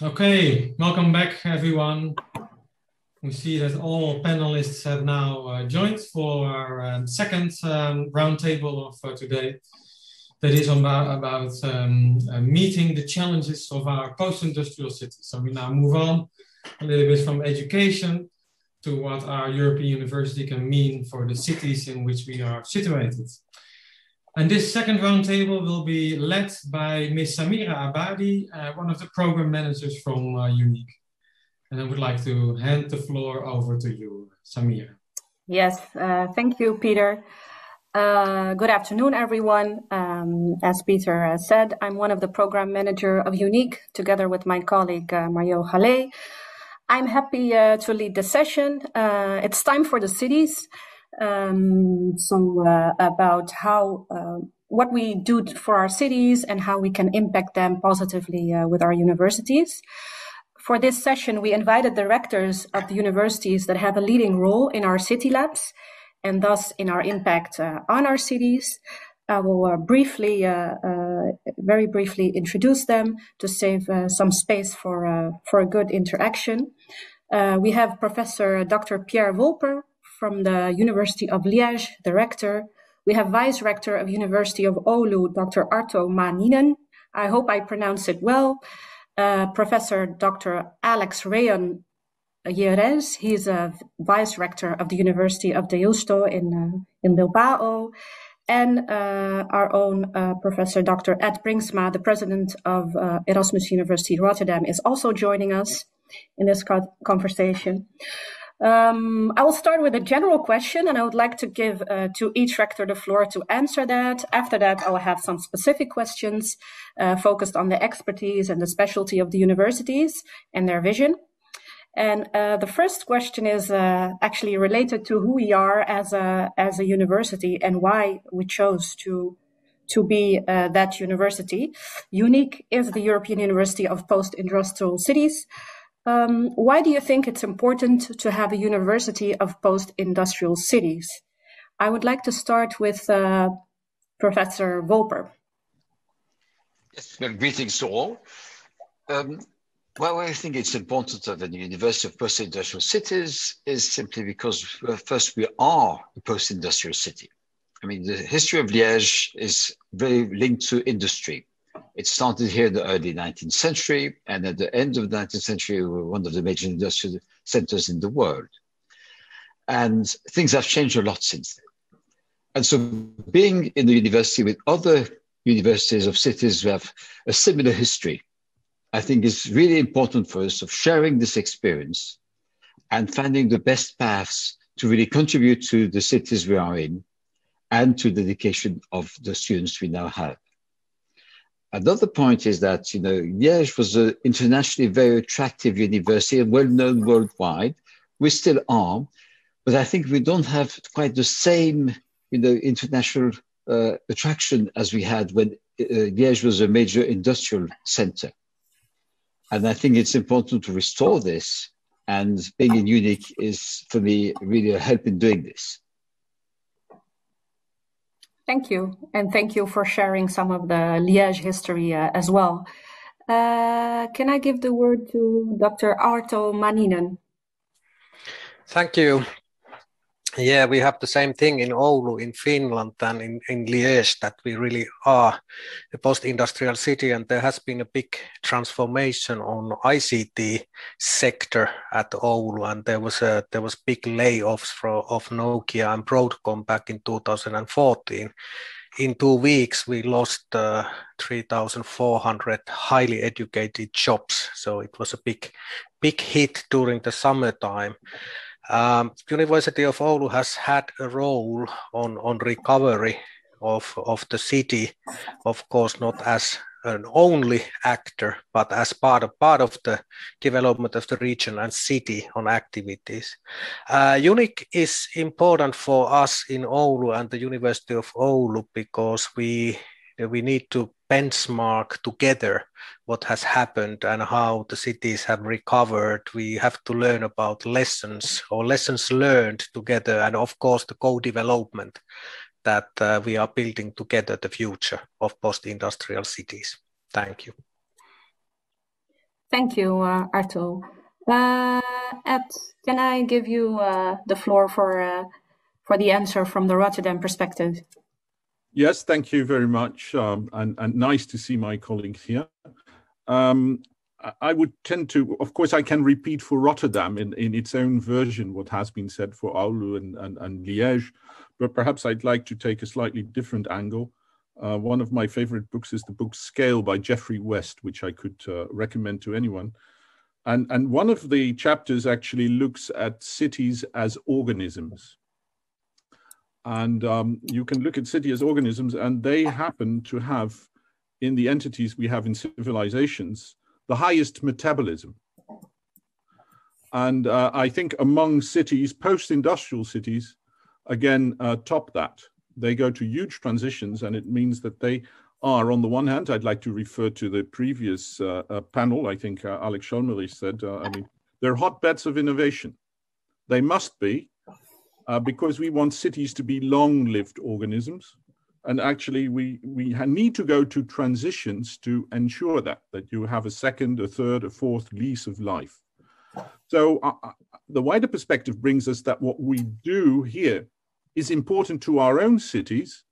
Okay, welcome back everyone. We see that all panelists have now uh, joined for our um, second um, roundtable of uh, today. That is about, about um, uh, meeting the challenges of our post-industrial cities. So we now move on a little bit from education to what our European University can mean for the cities in which we are situated. And this second roundtable will be led by Ms. Samira Abbadi, uh, one of the program managers from uh, UNIC. And I would like to hand the floor over to you, Samira. Yes, uh, thank you, Peter. Uh, good afternoon, everyone. Um, as Peter has said, I'm one of the program manager of UNIC, together with my colleague uh, Mario Halle. I'm happy uh, to lead the session. Uh, it's time for the cities um, so uh, about how uh, what we do for our cities and how we can impact them positively uh, with our universities. For this session, we invited the rectors of the universities that have a leading role in our city labs and thus in our impact uh, on our cities. I will uh, briefly, uh, very briefly introduce them to save some space for, for a good interaction. we have Professor Dr. Pierre Wolper, from the University of Liège, the rector. We have Vice Rector of University of Oulu, Dr. Arto Maaninen. I hope I pronounce it well. Uh, Professor Dr. Alex Rayon Jerez. He's a Vice Rector of the University of Deusto in, uh, in Bilbao. And uh, our own uh, Professor Dr. Ed Brinksma, the President of uh, Erasmus University Rotterdam, is also joining us in this conversation. Um, I will start with a general question, and I would like to give uh, to each rector the floor to answer that. After that, I will have some specific questions uh, focused on the expertise and the specialty of the universities and their vision. And uh, the first question is uh, actually related to who we are as a as a university and why we chose to to be uh, that university. UNIC is the European University of Post-Industrial Cities. Um, why do you think it's important to have a university of post-industrial cities? I would like to start with uh, Professor Wolper. Yes, well, greetings to all. Um, well, I think it's important to have a university of post-industrial cities is simply because first we are a post-industrial city. I mean, the history of Liège is very linked to industry. It started here in the early 19th century, and at the end of the 19th century, we were one of the major industrial centers in the world. And things have changed a lot since then. And so, being in the university with other universities of cities who have a similar history, I think is really important for us of sharing this experience and finding the best paths to really contribute to the cities we are in and to the dedication of the students we now have. Another point is that, you know, Liège was an internationally very attractive university and well known worldwide. We still are, but I think we don't have quite the same, you know, international uh, attraction as we had when uh, Liège was a major industrial center. And I think it's important to restore this. And being in UNIC is, for me, really a help in doing this. Thank you. And thank you for sharing some of the Liège history uh, as well. Uh, can I give the word to Dr. Arto Maaninen? Thank you. Yeah, we have the same thing in Oulu in Finland and in, in Liège that we really are a post-industrial city and there has been a big transformation on ICT sector at Oulu and there was a there was big layoffs from, of Nokia and Broadcom back in 2014. In two weeks, we lost uh, 3,400 highly educated jobs. So it was a big, big hit during the summertime. Um, University of Oulu has had a role on, on recovery of, of the city, of course, not as an only actor, but as part of part of the development of the region and city on activities. Uh, is important for us in Oulu and the University of Oulu because we we need to benchmark together what has happened and how the cities have recovered. We have to learn about lessons or lessons learned together, and of course, the co development that uh, we are building together the future of post industrial cities. Thank you. Thank you, uh, Arto. Uh, Ed, can I give you uh, the floor for uh, for the answer from the Rotterdam perspective? Yes, thank you very much, um, and, and nice to see my colleagues here. Um, I would tend to, of course, I can repeat for Rotterdam in, in its own version what has been said for Oulu and, and, and Liège, but perhaps I'd like to take a slightly different angle. Uh, one of my favorite books is the book Scale by Geoffrey West, which I could uh, recommend to anyone. And, and one of the chapters actually looks at cities as organisms. And um, you can look at cities as organisms, and they happen to have, in the entities we have in civilizations, the highest metabolism. And uh, I think among cities, post-industrial cities, again, uh, top that. They go to huge transitions, and it means that they are, on the one hand, I'd like to refer to the previous uh, uh panel. I think uh, Alex Scholmery said, uh, I mean, they're hotbeds of innovation. They must be, because we want cities to be long-lived organisms. And actually we we need to go to transitions to ensure that that you have a second a third a fourth lease of life. So uh, uh, the wider perspective brings us that what we do here is important to our own cities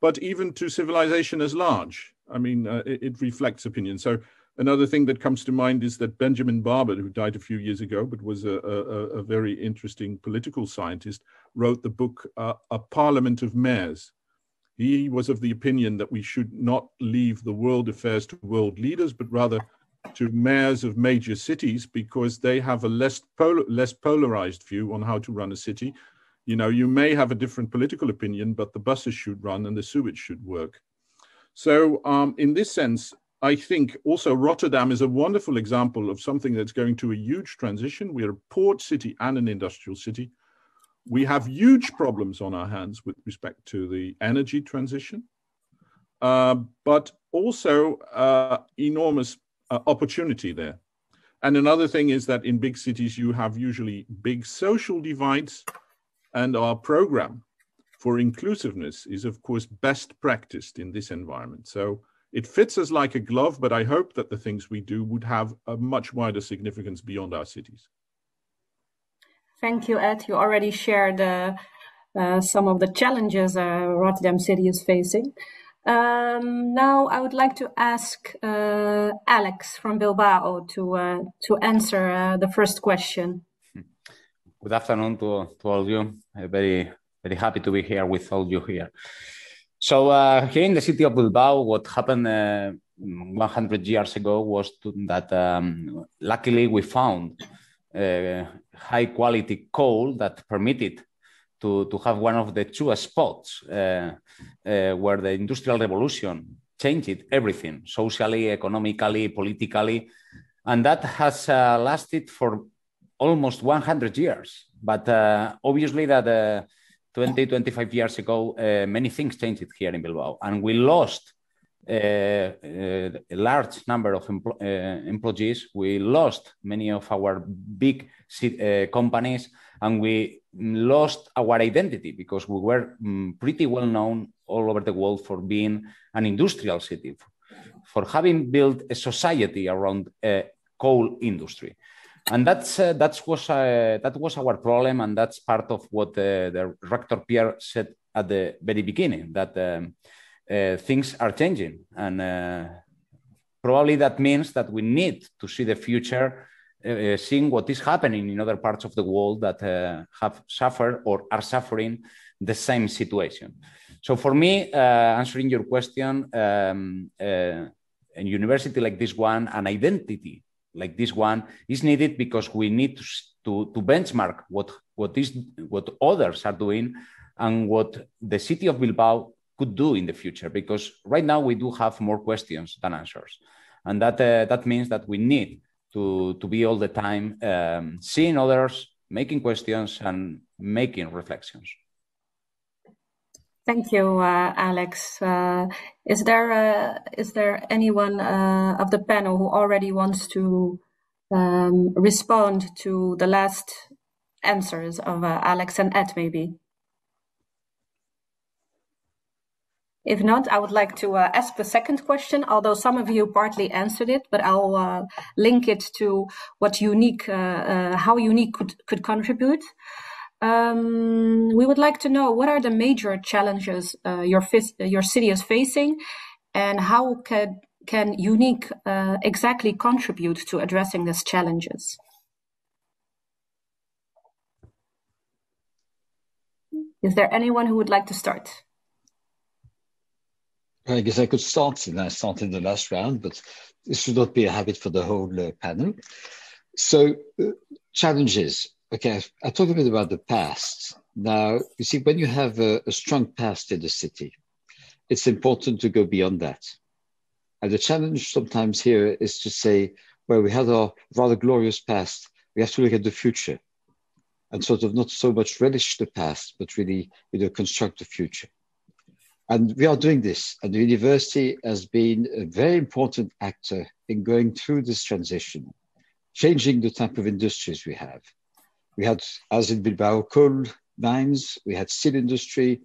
but even to civilization as large. I mean uh, it, it, reflects opinion. So another thing that comes to mind is that benjamin barber who died a few years ago but was a, a, a very interesting political scientist wrote the book uh, a parliament of mayors he was of the opinion that we should not leave the world affairs to world leaders, but rather to mayors of major cities because they have a less, pol- less polarized view on how to run a city. You know, you may have a different political opinion, but the buses should run and the sewage should work. So, um, in this sense, I think also Rotterdam is a wonderful example of something that's going to a huge transition. We're a port city and an industrial city we have huge problems on our hands with respect to the energy transition, uh, but also uh, enormous uh, opportunity there. And another thing is that in big cities, you have usually big social divides, and our program for inclusiveness is, of course, best practiced in this environment. So it fits us like a glove, but I hope that the things we do would have a much wider significance beyond our cities. Thank you, Ed. You already shared uh, uh, some of the challenges uh, Rotterdam City is facing. Um, now, I would like to ask uh, Alex from Bilbao to uh, to answer uh, the first question. Good afternoon to, to all of you. I'm very very happy to be here with all you here. So here in the city of Bilbao, what happened 100 years ago was to, that um, luckily we found uh, high quality coal that permitted to, to have one of the two spots uh, uh, where the industrial revolution changed everything socially, economically, politically. And that has uh, lasted for almost 100 years. But uh, obviously, that uh, 20, 25 years ago, many things changed here in Bilbao. And we lost uh, uh, a large number of empl uh, employees. We lost many of our big companies and we lost our identity because we were um, pretty well known all over the world for being an industrial city, for having built a society around a coal industry. And that's uh, that was uh, that was our problem, and that's part of what uh, the rector Pierre said at the very beginning that um, uh, things are changing. And uh, probably that means that we need to see the future, uh, seeing what is happening in other parts of the world that have suffered or are suffering the same situation. So for me, answering your question, um, a university like this one, an identity like this one is needed because we need to, to, to, benchmark what, what, is, what others are doing and what the city of Bilbao could do in the future because right now we do have more questions than answers. And that uh, that means that we need to to be all the time um, seeing others making questions and making reflections thank you uh, alex uh, is there uh, is there anyone uh, of the panel who already wants to um, respond to the last answers of uh, alex and ed maybe If not, I would like to uh, ask the second question, although some of you partly answered it, but I'll link it to what UNIC, how UNIC could, could contribute. Um, we would like to know what are the major challenges uh, your, your city is facing and how can, can UNIC uh, exactly contribute to addressing these challenges? Is there anyone who would like to start? I guess I could start, and I started the last round, but this should not be a habit for the whole uh, panel. So, uh, challenges. Okay, I talked a bit about the past. Now, you see, when you have a, a strong past in the city, it's important to go beyond that. And the challenge sometimes here is to say, well, we had our rather glorious past. We have to look at the future and sort of not so much relish the past, but really, you know, construct the future. And we are doing this, and the university has been a very important actor in going through this transition, changing the type of industries we have. We had, as in Bilbao, coal mines, we had steel industry,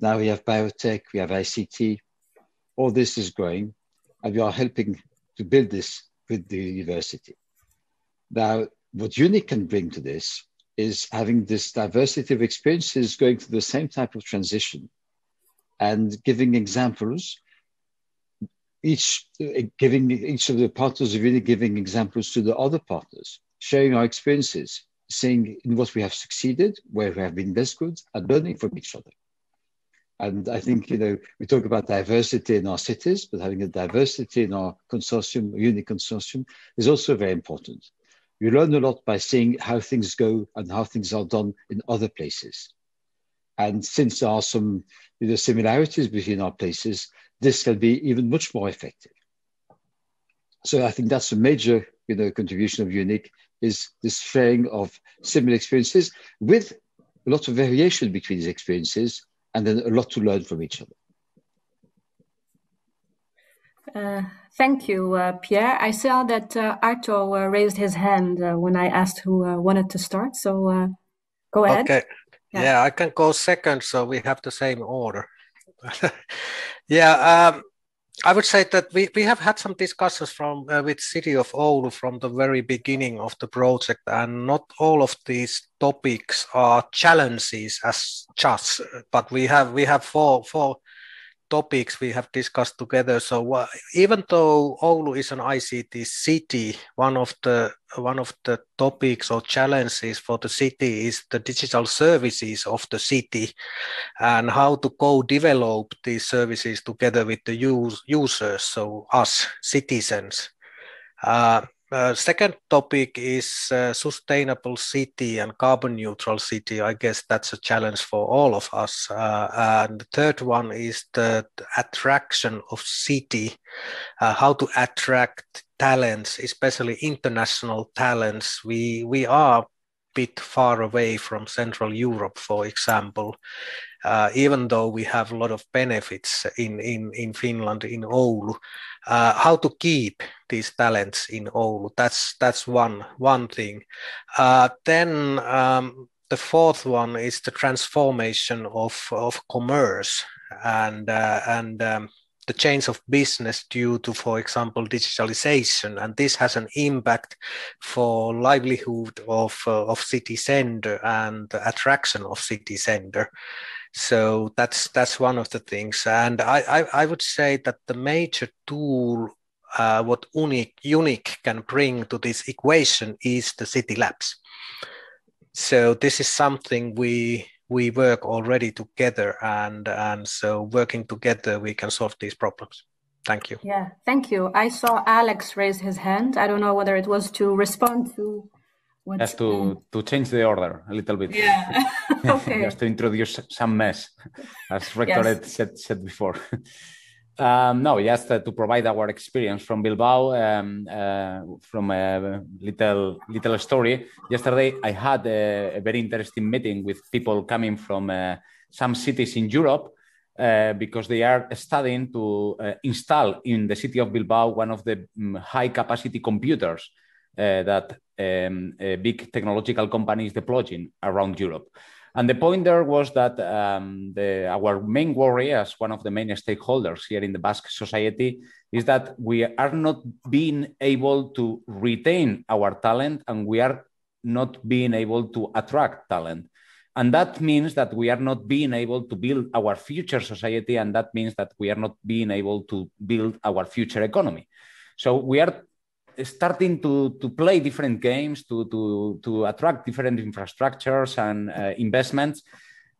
now we have biotech, we have ICT. All this is growing, and we are helping to build this with the university. Now, what UNIC can bring to this is having this diversity of experiences going through the same type of transition and giving examples each uh, giving each of the partners of really giving examples to the other partners sharing our experiences saying in what we have succeeded where we have been best good and learning from each other. And i think you know we talk about diversity in our cities but having a diversity in our consortium UNIC consortium is also very important. You learn a lot by seeing how things go and how things are done in other places. And since there are some you know, similarities between our places, this can be even much more effective. So I think that's a major you know, contribution of UNIC is this sharing of similar experiences with a lot of variation between these experiences and then a lot to learn from each other. Uh, thank you, uh, Pierre. I saw that uh, Arto uh, raised his hand uh, when I asked who uh, wanted to start. So go ahead. Okay. Yeah. yeah, I can go second, so we have the same order. yeah, um, I would say that we, we have had some discussions from uh, with City of Oulu from the very beginning of the project, and not all of these topics are challenges as just, but we have we have four four topics we have discussed together. So uh, even though Oulu is an ICT city, one of the one of the topics or challenges for the city is the digital services of the city and how to co-develop these services together with the use, users, so us citizens. Uh, uh, second topic is uh, sustainable city and carbon neutral city. I guess that's a challenge for all of us. Uh, and the third one is the, attraction of city, uh, how to attract talents, especially international talents. We we are a bit far away from Central Europe, for example. Uh, even though we have a lot of benefits in, in, in Finland, in Oulu, uh, how to keep these talents in Oulu. That's that's one one thing. Uh, then um, the fourth one is the transformation of of commerce and uh, and um, the change of business due to, for example, digitalization, and this has an impact for livelihood of uh, of city center and attraction of city center. So that's that's one of the things, and I I, I would say that the major tool uh, what UNIC, UNIC can bring to this equation is the city labs. So this is something we we work already together, and and so working together we can solve these problems. Thank you. Yeah, thank you. I saw Alex raise his hand. I don't know whether it was to respond to what Just to, to change the order a little bit. Yeah. okay. Just to introduce some mess, as Rector yes. said, said before. Um, no, just uh, to provide our experience from Bilbao, um, uh, from a little little story. Yesterday, I had a, a very interesting meeting with people coming from uh, some cities in Europe uh, because they are studying to uh, install in the city of Bilbao one of the um, high capacity computers uh, that um, big technological companies deploying around Europe. And the point there was that um, the, our main worry as one of the main stakeholders here in the Basque society is that we are not being able to retain our talent and we are not being able to attract talent. And that means that we are not being able to build our future society, and that means that we are not being able to build our future economy. So we are starting to, to play different games to, to, to attract different infrastructures and uh, investments.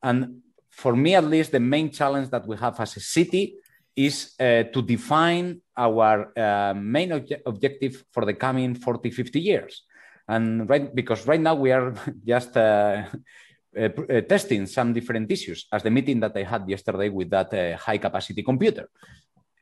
And for me, at least, the main challenge that we have as a city is uh, to define our uh, main obje- objective for the coming 40, 50 years. And right, because right now we are just uh, uh, uh, testing some different issues, as the meeting that I had yesterday with that high capacity computer.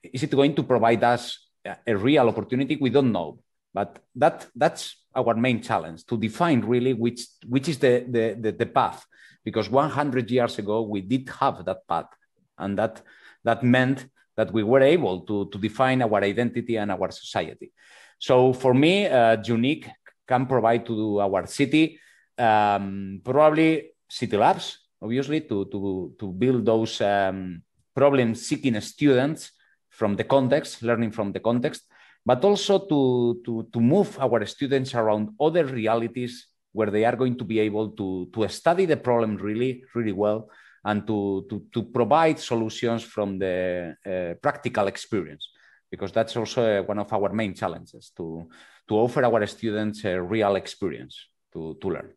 Is it going to provide us a real opportunity? We don't know. But that, that's our main challenge to define really which, which is the, the, the, the path. Because 100 years ago, we did have that path. And that, that meant that we were able to, to define our identity and our society. So for me, uh, UNIC can provide to our city um, probably city labs, obviously, to, to, to build those um, problem seeking students from the context, learning from the context, but also to, to, to move our students around other realities where they are going to be able to, to study the problem really, really well and to, to, to provide solutions from the uh, practical experience, because that's also uh, one of our main challenges to, to offer our students a real experience to, to learn.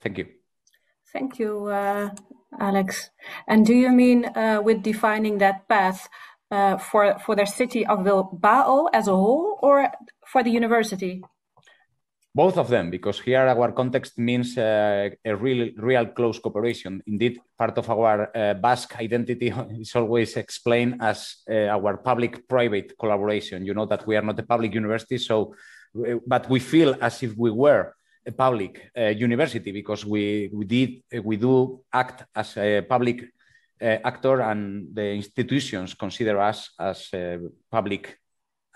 Thank you. Thank you, uh, Alex. And do you mean uh, with defining that path, uh, for for their city of Bilbao as a whole, or for the university? Both of them, because here our context means uh, a real, real close cooperation. Indeed, part of our uh, Basque identity is always explained as uh, our public-private collaboration. You know that we are not a public university, so but we feel as if we were a public uh, university because we we did we do act as a public uh, actor and the institutions consider us as a public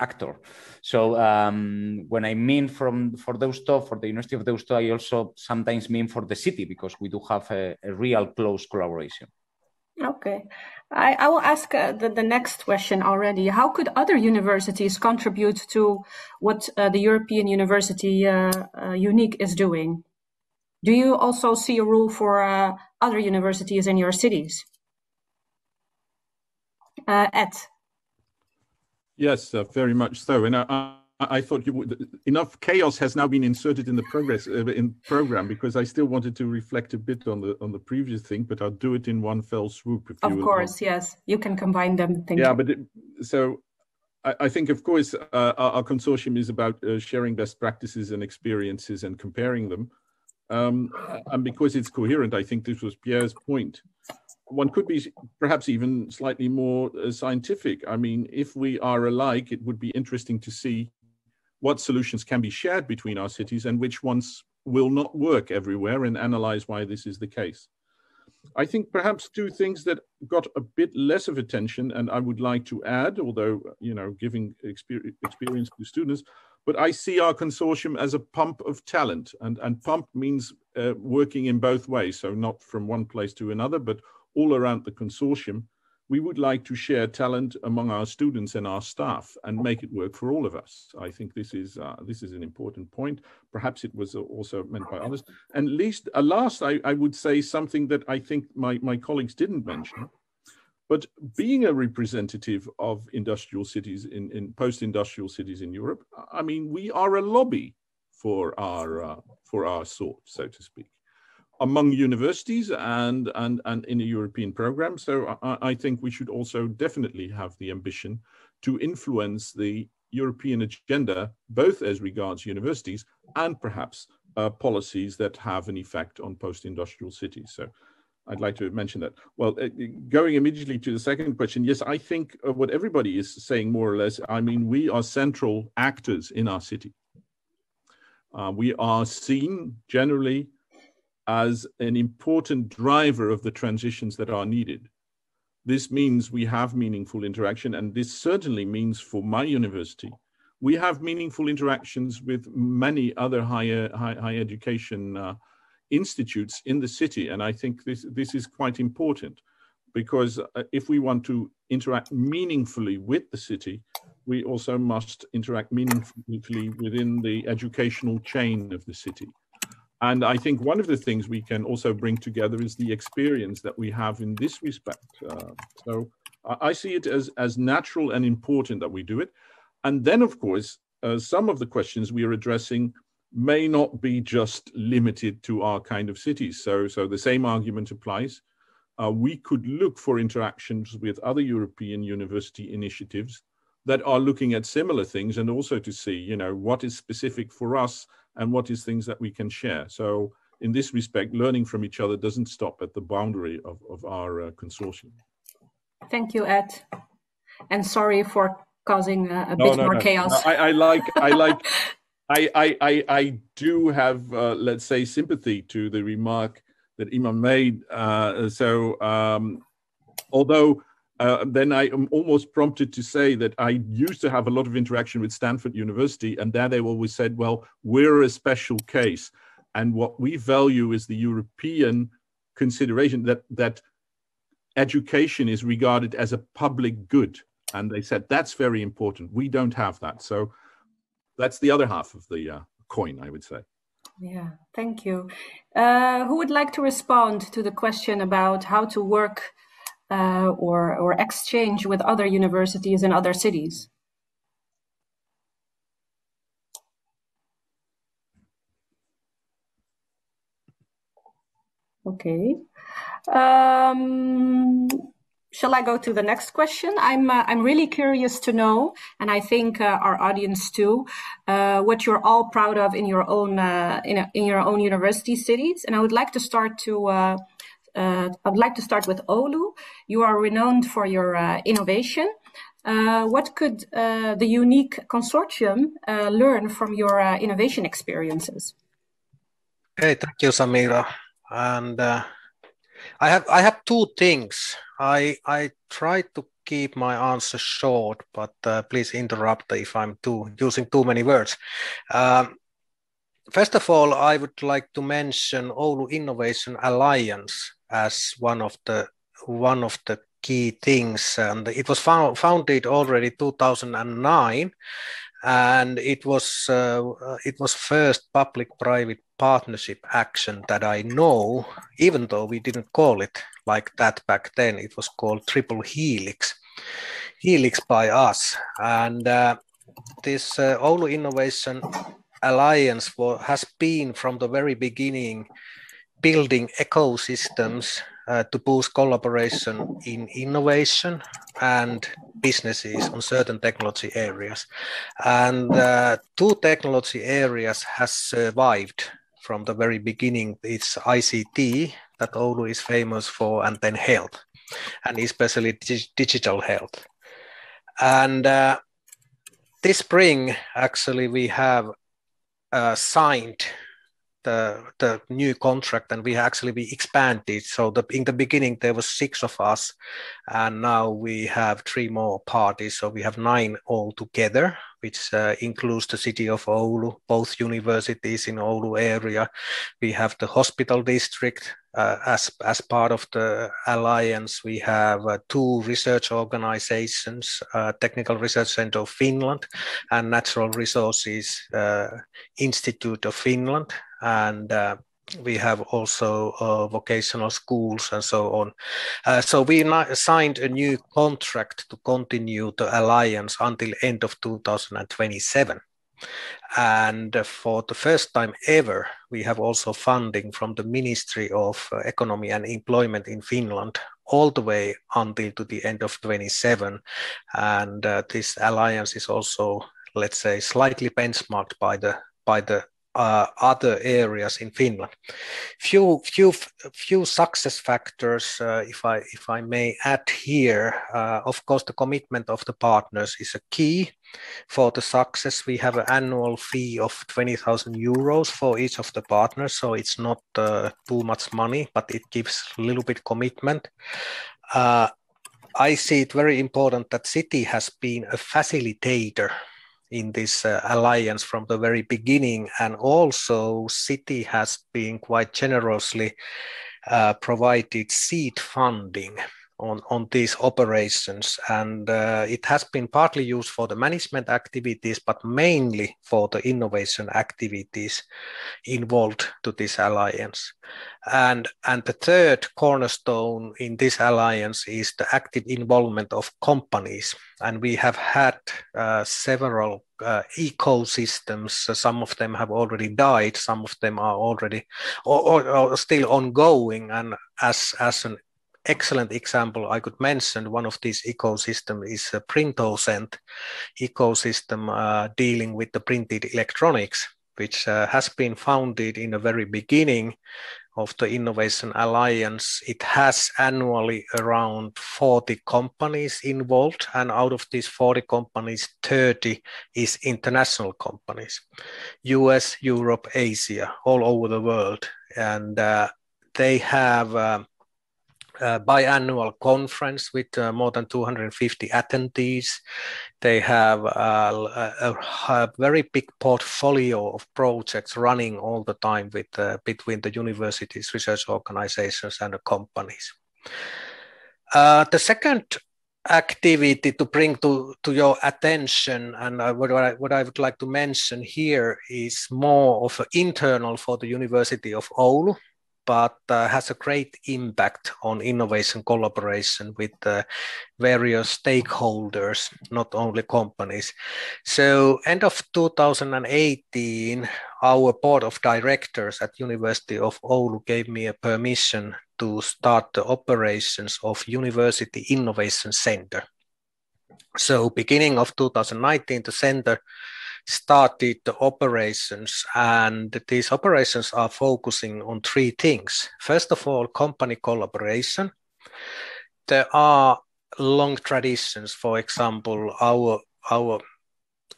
actor. So um, when I mean from for Deusto, for the University of Deusto, I also sometimes mean for the city because we do have a, a real close collaboration. Okay. I, I will ask uh, the, the next question already. How could other universities contribute to what uh, the European University uh, uh UNIC is doing? Do you also see a role for uh, other universities in your cities? Uh, Ed. Yes, uh, very much so. And I, I, thought you would, enough chaos has now been inserted in the progress uh, in program because I still wanted to reflect a bit on the on the previous thing, but I'll do it in one fell swoop. If of course, yes, you can combine them. Thank yeah, you. but it, so I, I, think, of course, uh, our, our, consortium is about uh, sharing best practices and experiences and comparing them. Um, and because it's coherent, I think this was Pierre's point one could be perhaps even slightly more uh, scientific. I mean, if we are alike, it would be interesting to see what solutions can be shared between our cities and which ones will not work everywhere and analyze why this is the case. I think perhaps two things that got a bit less of attention and I would like to add, although, you know, giving experience to students, but I see our consortium as a pump of talent and, and pump means uh, working in both ways. So not from one place to another, but all around the consortium, we would like to share talent among our students and our staff and make it work for all of us. I think this is uh, this is an important point. Perhaps it was also meant by others. And least, uh, last, I, I would say something that I think my, my colleagues didn't mention. But being a representative of industrial cities in, in post-industrial cities in Europe, I mean, we are a lobby for our uh, for our sort, so to speak among universities and, and, and in a European program. So I, I, think we should also definitely have the ambition to influence the European agenda, both as regards universities and perhaps uh, policies that have an effect on post-industrial cities. So I'd like to mention that. Well, uh, going immediately to the second question, yes, I think uh, what everybody is saying more or less, I mean, we are central actors in our city. Uh, we are seen generally as an important driver of the transitions that are needed. This means we have meaningful interaction, and this certainly means for my university, we have meaningful interactions with many other higher high, education uh, institutes in the city. And I think this, this is quite important because uh, if we want to interact meaningfully with the city, we also must interact meaningfully within the educational chain of the city. And I think one of the things we can also bring together is the experience that we have in this respect. Uh, so I see it as, as natural and important that we do it. And then, of course, uh, some of the questions we are addressing may not be just limited to our kind of cities. So, so the same argument applies. Uh, we could look for interactions with other European university initiatives that are looking at similar things and also to see, you know, what is specific for us and what is things that we can share. So in this respect, learning from each other doesn't stop at the boundary of, of our uh, consortium. Thank you, Ed. And sorry for causing a, a no, bit no, more no. chaos. I, I, like, I like, I, I, I, I do have, uh, let's say, sympathy to the remark that Iman made. Uh, so, um, although uh, then I am almost prompted to say that I used to have a lot of interaction with Stanford University, and there they always said, well, we're a special case. And what we value is the European consideration that, that education is regarded as a public good. And they said, that's very important. We don't have that. So that's the other half of the uh, coin, I would say. Yeah, thank you. Uh, who would like to respond to the question about how to work uh, or, or exchange with other universities in other cities? Okay. Um, shall I go to the next question? I'm uh, I'm really curious to know, and I think uh, our audience too, uh, what you're all proud of in your own uh, in, a, in your own university cities. And I would like to start to. Uh, uh, I'd like to start with Oulu. You are renowned for your innovation. what could the UNIC consortium learn from your innovation experiences? Hey, thank you, Samira. And I have I have two things. I I try to keep my answer short, but uh, please interrupt if I'm too using too many words. Um, first of all, I would like to mention Oulu Innovation Alliance as one of the one of the key things, and it was found, founded already 2009, and it was uh, it was first public-private partnership action that I know, even though we didn't call it like that back then. It was called Triple Helix, Helix by us, and uh, this uh, Oulu Innovation Alliance for, has been from the very beginning building ecosystems uh, to boost collaboration in innovation and businesses on certain technology areas. And uh, two technology areas has survived from the very beginning. It's ICT that Oulu is famous for, and then health, and especially digital health. And uh, this spring, actually, we have uh, signed the the new contract and we actually we expanded so the in the beginning there was six of us and now we have three more parties. So we have nine all together which uh, includes the city of Oulu both universities in Oulu area. We have the hospital district uh, as as part of the alliance. We have uh, two research organizations uh, technical research center of finland and natural resources uh, institute of finland and uh, we have also uh, vocational schools and so on. Uh, so we signed a new contract to continue the alliance until end of 2027. And for the first time ever, we have also funding from the Ministry of Economy and Employment in Finland all the way until to the end of 27. And uh, this alliance is also, let's say, slightly benchmarked by the by the uh, other areas in Finland. Few, few, few success factors, uh, if I if I may add here. Uh, of course, the commitment of the partners is a key for the success. We have an annual fee of twenty thousand euros for each of the partners, so it's not uh, too much money, but it gives a little bit commitment. Uh, I see it very important that City has been a facilitator in this uh, alliance from the very beginning, and also city has been quite generously uh, provided seed funding on, on these operations. And uh, it has been partly used for the management activities, but mainly for the innovation activities involved to this alliance. And, and the third cornerstone in this alliance is the active involvement of companies. And we have had uh, several uh, ecosystems. Some of them have already died. Some of them are already or, or, or still ongoing. And as, as an excellent example I could mention. One of these ecosystems is a Printocent ecosystem uh, dealing with the printed electronics, which uh, has been founded in the very beginning of the Innovation Alliance. It has annually around 40 companies involved, and out of these 40 companies, 30 is international companies, US, Europe, Asia, all over the world. And uh, they have um, uh, biannual conference with uh, more than 250 attendees. They have uh, a, a, very big portfolio of projects running all the time with uh, between the universities, research organizations, and the companies. Uh, the second activity to bring to, to your attention and uh, what, I, what I would like to mention here is more of internal for the University of Oulu but uh, has a great impact on innovation collaboration with uh, various stakeholders, not only companies. So end of 2018, our board of directors at University of Oulu gave me a permission to start the operations of University Innovation Center. So beginning of 2019, the center started the operations, and these operations are focusing on three things. First of all, company collaboration. There are long traditions. For example, our our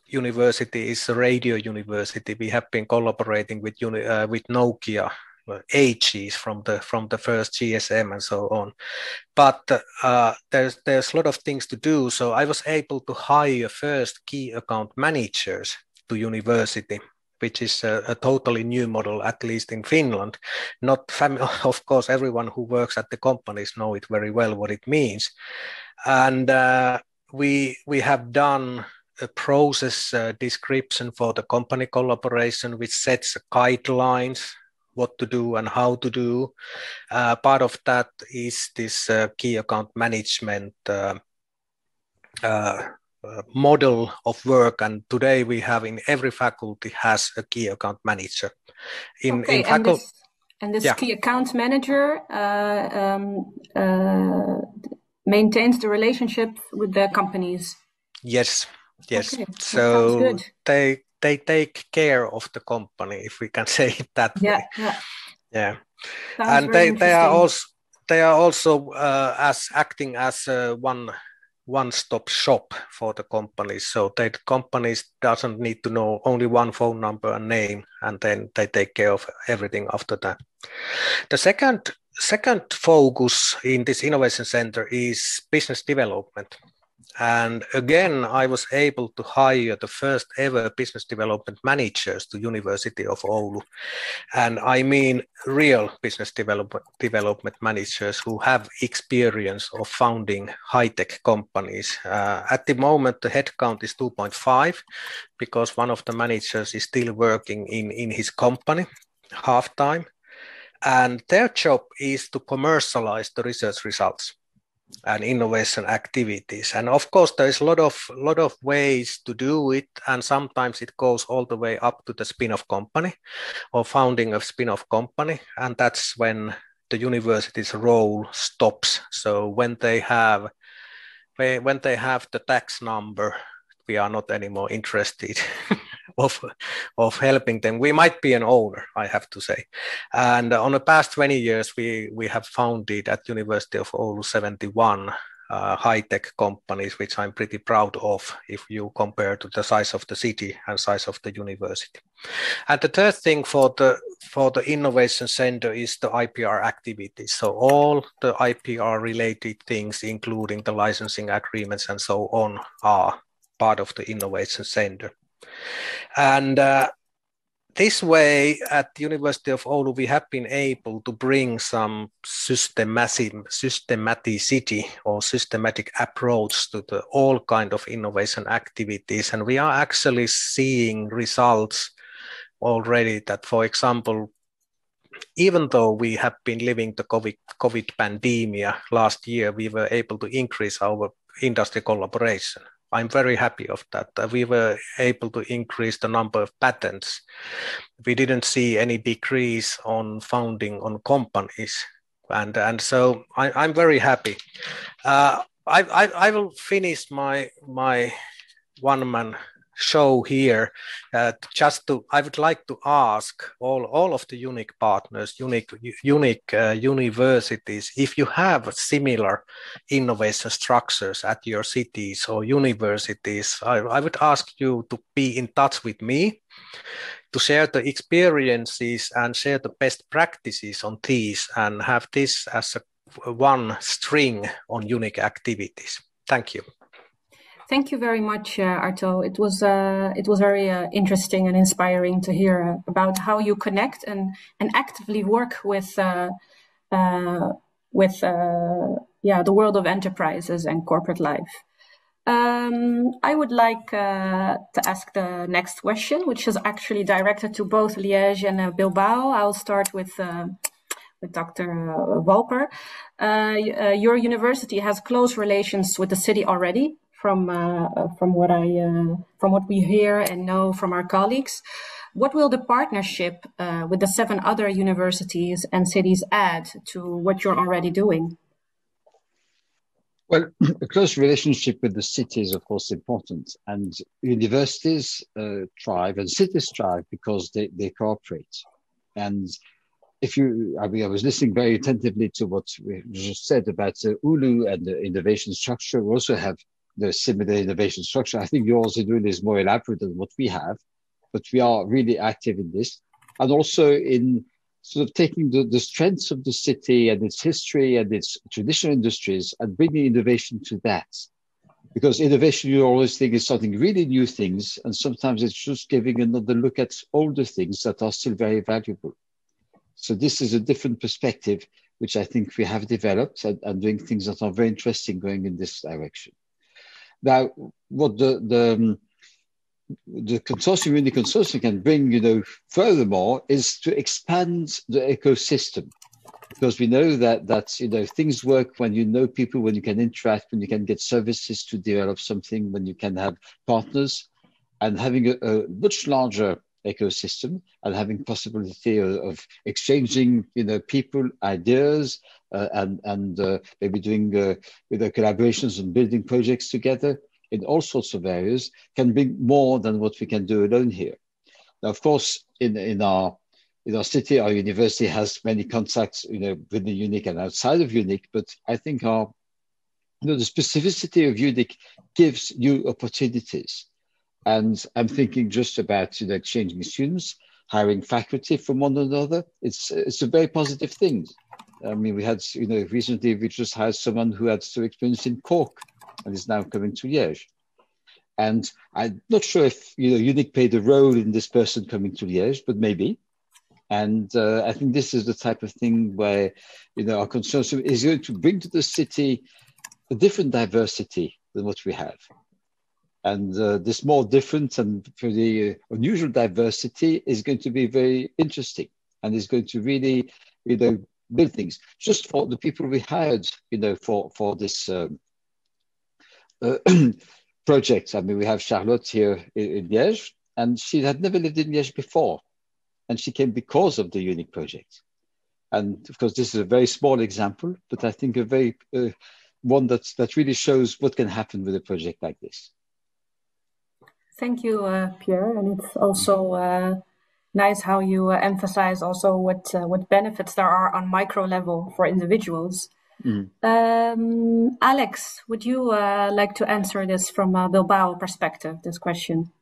university is a radio university. We have been collaborating with uh, with Nokia ages from the from the first GSM and so on. But uh, there's there's a lot of things to do. So I was able to hire first key account managers to university which is a, a, totally new model, at least in Finland. Not fam- of course, everyone who works at the companies know it very well what it means, and uh, we we have done a process uh, description for the company collaboration, which sets guidelines what to do and how to do. Uh, part of that is this uh, key account management uh, uh, uh, model of work. And today we have in every faculty has a key account manager. In, okay, in faculty. And this, and this yeah. key account manager um, maintains the relationship with the companies. Yes, yes. Okay. So they they take care of the company, if we can say it that yeah, way. Yeah, yeah. and they, they are also they are also uh, as acting as uh, one one-stop shop for the companies. So the companies doesn't need to know only one phone number and name, and then they take care of everything after that. The second second focus in this innovation center is business development. And again, I was able to hire the first ever business development managers to University of Oulu. And I mean real business development, development managers who have experience of founding high-tech companies. Uh, at the moment, the headcount is 2.5 because one of the managers is still working in, in his company half-time. And their job is to commercialize the research results and innovation activities. And of course, there is a lot of lot of ways to do it, and sometimes it goes all the way up to the spin-off company or founding a spin-off company, and that's when the university's role stops. So when they have when they have the tax number, we are not anymore interested. of of helping them. We might be an owner, I have to say. And on the past 20 years, we we have founded at University of Oulu 71 uh, high-tech companies, which I'm pretty proud of if you compare to the size of the city and size of the university. And the third thing for the for the innovation center is the IPR activities. So all the IPR related things, including the licensing agreements and so on, are part of the innovation center. And uh, this way, at the University of Oulu, we have been able to bring some systematic, systematicity or systematic approach to the all kind of innovation activities, and we are actually seeing results already. That, for example, even though we have been living the COVID, COVID pandemic last year, we were able to increase our industry collaboration. I'm very happy of that. We were able to increase the number of patents. We didn't see any decrease on founding on companies. And, and so I, am very happy. Uh, I, I, I will finish my, my one man show here. Uh, just to, I would like to ask all, all of the UNIC partners, UNIC, UNIC uh, universities, if you have similar innovation structures at your cities or universities, I, I would ask you to be in touch with me to share the experiences and share the best practices on these and have this as a one string on UNIC activities. Thank you. Thank you very much, uh, Arto. It was uh, it was very uh, interesting and inspiring to hear uh, about how you connect and and actively work with uh, uh, with yeah the world of enterprises and corporate life. Um, I would like to ask the next question, which is actually directed to both Liège and Bilbao. I'll start with with Dr. Wolter. your university has close relations with the city already, from uh, uh, from what I uh, from what we hear and know from our colleagues. What will the partnership with the seven other universities and cities add to what you're already doing? Well, a close relationship with the city is, of course, important. And universities uh, thrive and cities thrive because they, they cooperate. And if you, I mean, I was listening very attentively to what we just said about uh, Oulu and the innovation structure. We also have the similar innovation structure. I think yours is doing is more elaborate than what we have, but we are really active in this. And also in sort of taking the, the strengths of the city and its history and its traditional industries and bringing innovation to that. Because innovation, you always think is something really new things, and sometimes it's just giving another look at older things that are still very valuable. So this is a different perspective, which I think we have developed and, and doing things that are very interesting going in this direction. Now, what the the um, the consortium in the consortium can bring, you know, furthermore, is to expand the ecosystem, because we know that that you know things work when you know people, when you can interact, when you can get services to develop something, when you can have partners, and having a, a much larger ecosystem and having possibility of, exchanging you know people ideas uh, and and uh, maybe doing uh, with the collaborations and building projects together in all sorts of areas can bring more than what we can do alone here. Now of course in in our in our city our university has many contacts you know within UNIC and outside of UNIC but i think our you know the specificity of UNIC gives new opportunities and I'm thinking just about you know, exchanging students, hiring faculty from one another. It's it's a very positive thing. I mean, we had you know recently we just hired someone who had some experience in Cork and is now coming to Liège. And I'm not sure if you know UNIC played a role in this person coming to Liège, but maybe. And uh, I think this is the type of thing where you know our consortium is going to bring to the city a different diversity than what we have. And uh, this more different and the unusual diversity is going to be very interesting and is going to really, you know, build things. Just for the people we hired, you know, for, for this um, uh, project. I mean, we have Charlotte here in, in Liège, and she had never lived in Liège before. And she came because of the UNIC project. And of course, this is a very small example, but I think a very uh, one that, that really shows what can happen with a project like this. Thank you, uh, Pierre. And it's also uh, nice how you uh, emphasize also what uh, what benefits there are on micro level for individuals. Mm. Um, Alex, would you uh, like to answer this from a Bilbao perspective? This question.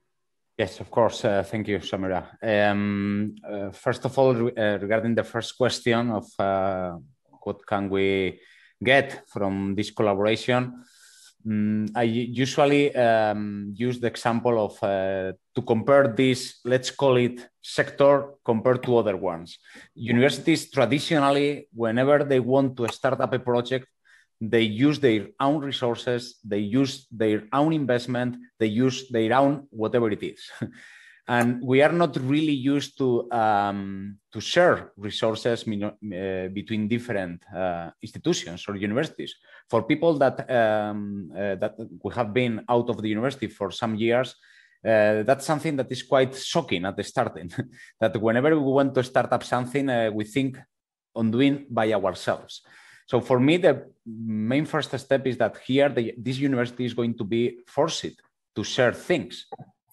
Yes, of course. Uh, thank you, Samira. Um, first of all, regarding the first question of what can we get from this collaboration, Mm, I usually um, use the example of uh, to compare this, let's call it sector compared to other ones. Universities traditionally, whenever they want to start up a project, they use their own resources, they use their own investment, they use their own whatever it is. and we are not really used to um, to share resources uh, between different uh, institutions or universities. For people that um, uh, that we have been out of the university for some years, uh, that's something that is quite shocking at the starting. that whenever we want to start up something, uh, we think on doing by ourselves. So for me, the main first step is that here the, this university is going to be forced to share things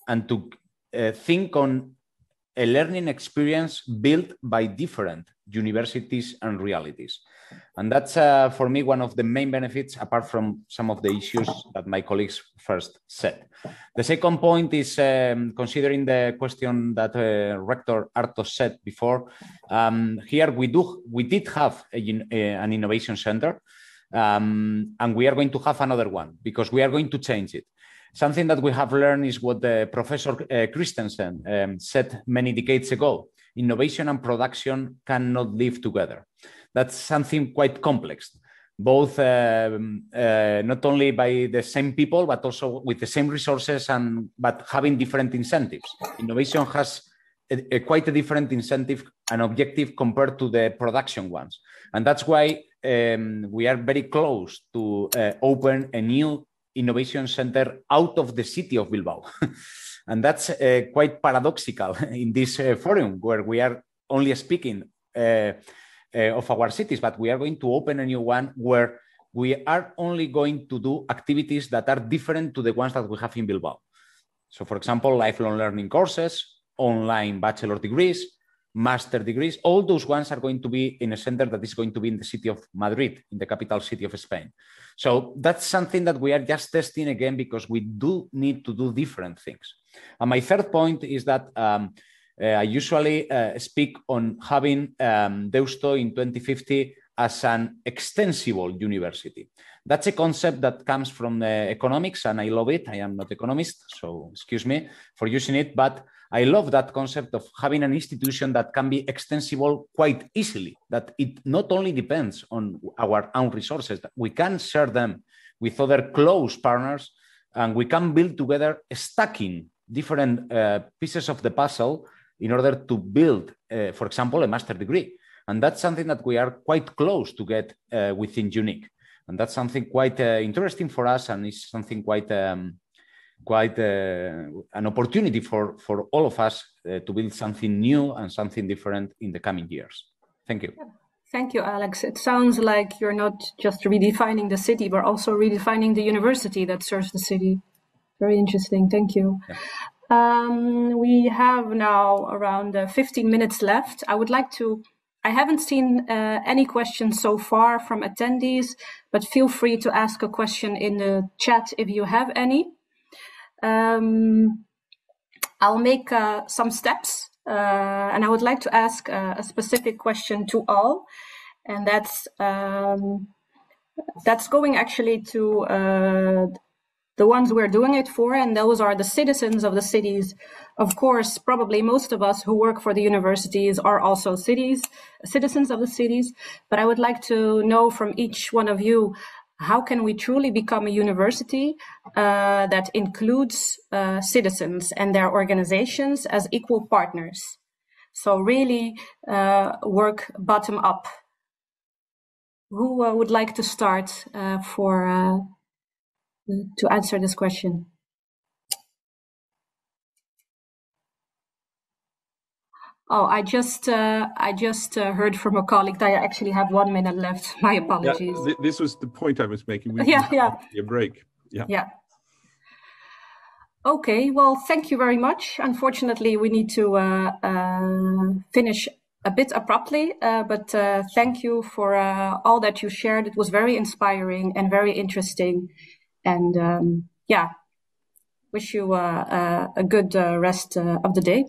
and to uh, think on a learning experience built by different universities and realities. And that's, uh, for me, one of the main benefits, apart from some of the issues that my colleagues first said. The second point is um, considering the question that uh, Rector Artos said before. Um, here we do we did have a, a, an innovation center, um, and we are going to have another one because we are going to change it. Something that we have learned is what the Professor uh, Christensen um, said many decades ago. Innovation and production cannot live together. That's something quite complex, both um, uh, not only by the same people, but also with the same resources and but having different incentives. Innovation has a, a quite a different incentive and objective compared to the production ones. And that's why um, we are very close to uh, open a new innovation center out of the city of Bilbao. and that's uh, quite paradoxical in this uh, forum where we are only speaking uh, uh, of our cities, but we are going to open a new one where we are only going to do activities that are different to the ones that we have in Bilbao. So, for example, lifelong learning courses, online bachelor degrees, master degrees, all those ones are going to be in a center that is going to be in the city of Madrid, in the capital city of Spain. So that's something that we are just testing again because we do need to do different things. And my third point is that um, uh, I usually uh, speak on having um, Deusto in 2050 as an extensible university. That's a concept that comes from the economics, and I love it. I am not economist, so excuse me for using it, but I love that concept of having an institution that can be extensible quite easily, that it not only depends on our own resources, that we can share them with other close partners and we can build together stacking different uh, pieces of the puzzle in order to build, uh, for example, a master degree. And that's something that we are quite close to get uh, within UNIC. And that's something quite uh, interesting for us and is something quite um, quite uh, an opportunity for, for all of us uh, to build something new and something different in the coming years. Thank you. Thank you, Alex. It sounds like you're not just redefining the city, but also redefining the university that serves the city. Very interesting. Thank you. Yeah. Um, we have now around uh, 15 minutes left. I would like to I haven't seen uh, any questions so far from attendees, but feel free to ask a question in the chat if you have any. Um, I'll make uh, some steps, uh, and I would like to ask uh, a specific question to all, and that's um, that's going actually to uh, the ones we're doing it for, and those are the citizens of the cities. Of course, probably most of us who work for the universities are also cities, citizens of the cities. But I would like to know from each one of you how can we truly become a university uh, that includes uh, citizens and their organizations as equal partners? So really uh, work bottom up. Who uh, would like to start uh, for uh, to answer this question? Oh, I just uh, I just uh, heard from a colleague that I actually have one minute left. My apologies. Yeah, th this was the point I was making. We yeah, yeah. A break. Yeah. Yeah. Okay. Well, thank you very much. Unfortunately, we need to uh, uh finish a bit abruptly, uh, but uh, thank you for all that you shared. It was very inspiring and very interesting. And um, yeah, wish you a good rest of the day.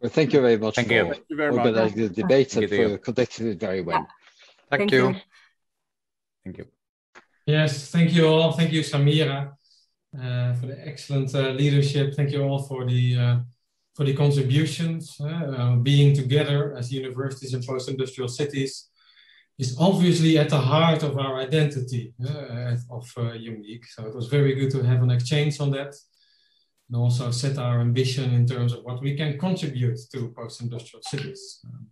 Well, thank you very much thank for you. Thank you very organizing much. the debate and for conducting it very well. Thank, thank you. you. Thank you. Yes, thank you all. Thank you, Samira, uh, for the excellent uh, leadership. Thank you all for the uh, for the contributions. Uh, being together as universities and post-industrial cities is obviously at the heart of our identity uh, of uh, UNIC. So it was very good to have an exchange on that and also set our ambition in terms of what we can contribute to post-industrial cities. Um,